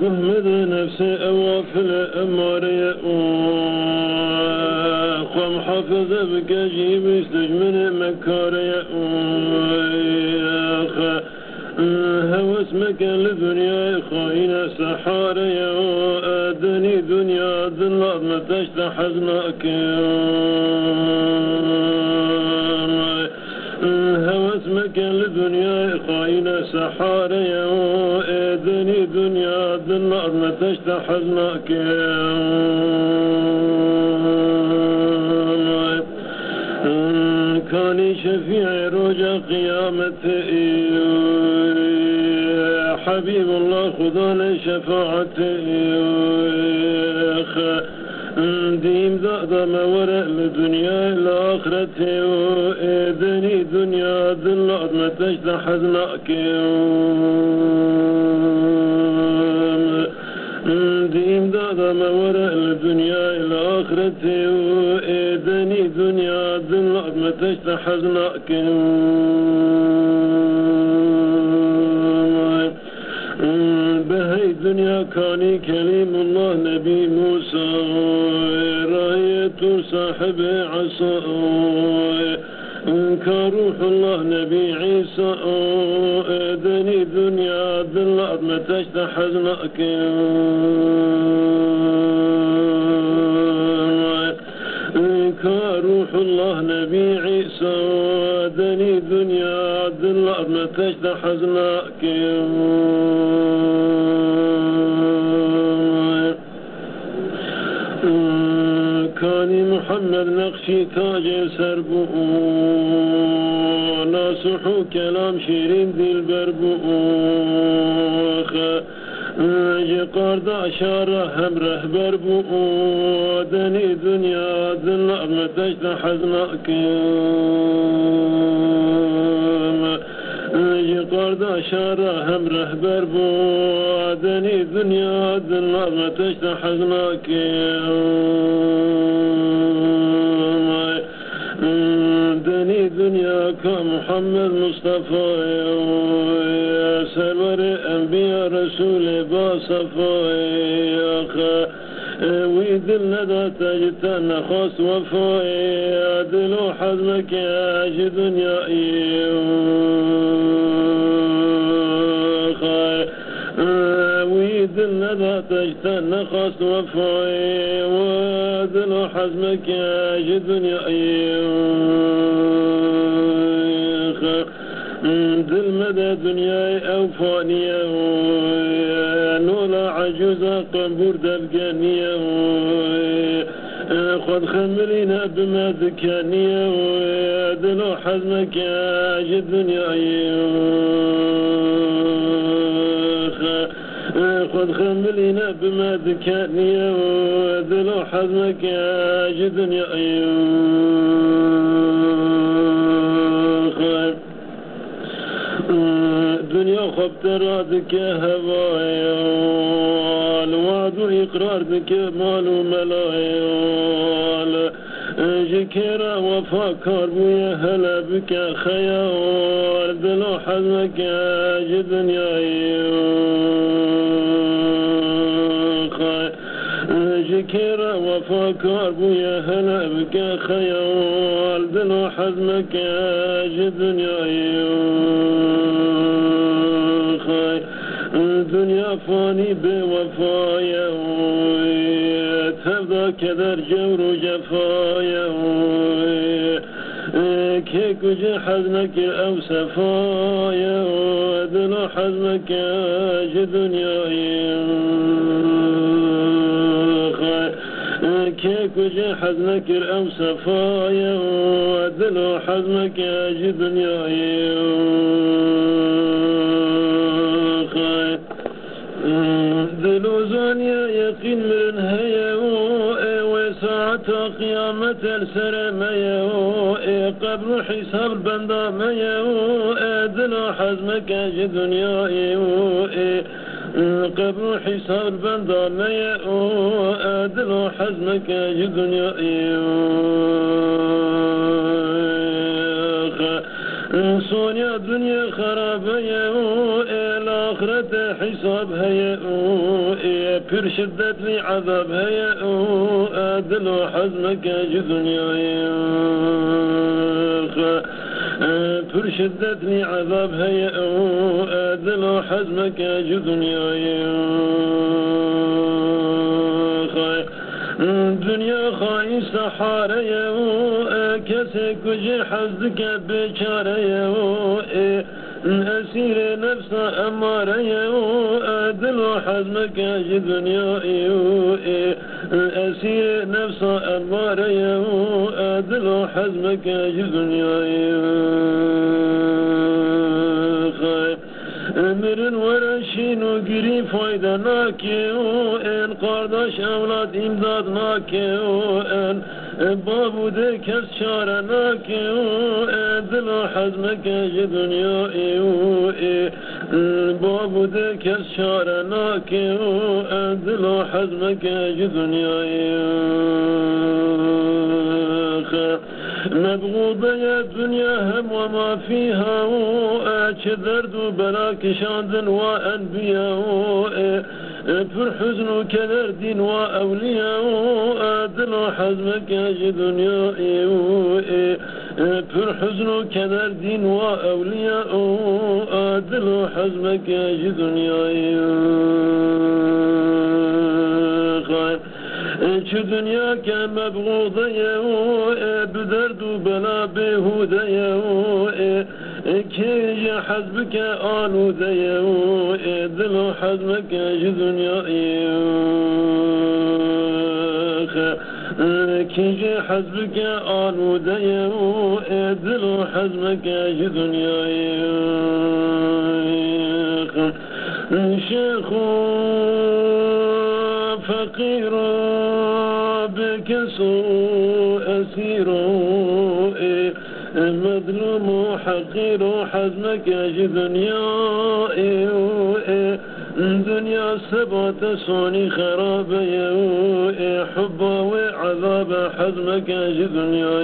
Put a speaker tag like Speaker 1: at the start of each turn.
Speaker 1: قهمد نفسي أوافل أماري خم حافظ بكجيب استجمن مكاري هوس مكان لدنيا خاينة سحاري أدني دنيا ظلات ما تشتح حزنك. هوس مكان لدنيا خاينة سحاري أدني دنيا ظلات ما تشتح حزنك كان شفيع رجا قيامتي حبيب الله خذنا شفاعتي ديم ذا ما وراء الدنيا الآخرة وإذني دنيا ذل ما تجد حزنك ديم ذا ما وراء الدنيا الآخرة وإذني دنيا ذل ما تجد حزنك بهي دنيا كاني كليم الله نبي موسى راية صاحب عصا كان روح الله نبي عيسى اذني دنيا ذل ما تشتح كان روح الله نبي عيسى اذني دنيا ذل ما تشتح حزنك كان محمد نقشي تاج سربو ناصح كلام شيرين دي البربو جقار دا شارة هم رهبر بو دني دنيا ذل ما تجد حزنك جقار دا شارة هم رهبر بو دني دنيا كمحمد مصطفى يا سرور انبياء رسول ويد الندى تجتنا خاص وفاي دلو حزمك يا جي دنيا ويد الندى تجتنا خاص وفاي ودلو حزمك يا جي دنيا دل مدى دنياي أو فانية نولا عجوزة قنبور دبقانية خد خمرينا بما ذكانية دلو حزمك جي الدنيا خد خملينا بما ذكانية ودلو حزمك جي الدنيا دنيا خبت رادك هوايا الوعد والإقرار بك مال وملايا جكرا وفاكر بويا هلا بك خيال دلو حزمك يا دنيا جكرا وفاكر بويا هلا بك خيال دلو حزمك يا دنيا دنیا فانی به وفای تبدا که در جور و جفای که کجا حزنک او صفای دل حزنک جه دنیای که کجا حزن کر ام صفای دل و حزن که دنیای وساعة قيامة السرمية قبر حساب البندا ميا دلو حزمك أجي دنيا قبر حساب البندا ميا دلو حزمك أجي دنيا سونيا دنيا خرابية الآخرة حساب هي بير شدة لي عذاب هي أدل حزمك أجي دنياي بير شدة لي عذاب هي أدل حزمك أجي دنياي دنیا خواهی سحاره و کسی کجی حزدک بیچاره و نسیر نفس اماره او دل و حزم کج دنیا او نسیر نفس اماره او دل و حزم کج دنیا او امرن ورشین و گری فایدا نکه او ان قرداش اولاد امداد نکه او ان بابو ده کس چاره نکیو ادلا حزمه که دنیا ایو ای بابو ده کس چاره نکیو ادلا حزمه که دنیا ایو مبغوض يا دنيا هم وما فيها و اتش درد و بلا كشاند و انبياء و اتفر حزن و كدر و اولياء و حزمك يا دنيا في حزن وكدر دين وأولياء أدل حزمك يا دنيا چه دنیا که مبغوضه به درد و بلا بهوده که حزب که آلوده دل و حزب که دنیا کی حزب که آلوده دل و حزب که دنیا شیخ فقير بكسو أسير مظلوم حقير حزمك أجي دنيا دنيا سبعة صوني خراب حب وعذاب حزمك أجي دنيا